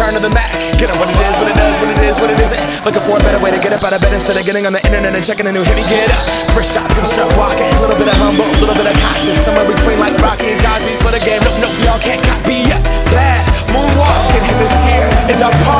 return to the Mac. Get up what it is, what it does, what it is, what it isn't. Looking for a better way to get up out of bed instead of getting on the internet and checking a new hit. Me get up, first shot, pimp strut walking. A little bit of humble, a little bit of cautious. Somewhere between like Rocky and Cosby's for the game. Nope, nope, y'all can't copy yet. Bad moonwalk, if you this here is our part.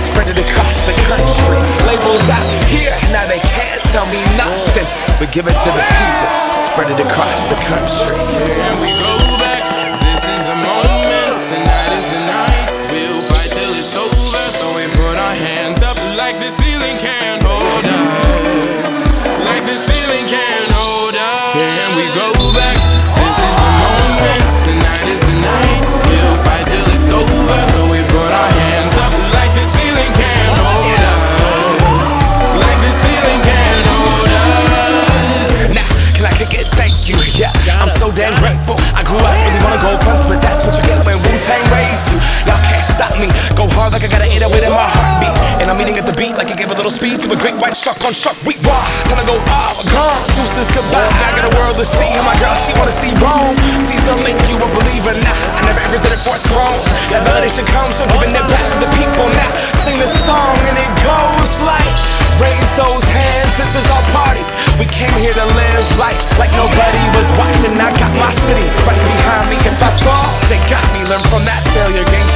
spread it across the country. Labels out here, now they can't tell me nothing. We give it to the people, spread it across the country. And we go back. This is the moment. Tonight is the night. We'll fight till it's over. So we put our hands up like the ceiling can't on Shark we raw. Time to go up, gone. Deuces goodbye. I got a world to see. And my girl, she wanna see Rome. Caesar make you a believer now. Nah, I never ever did it for a throne. That validation comes from giving it back to the people now. Sing this song and it goes like, raise those hands. This is our party. We came here to live life like nobody was watching. I got my city right behind me. If I fall, they got me. Learn from that failure. Game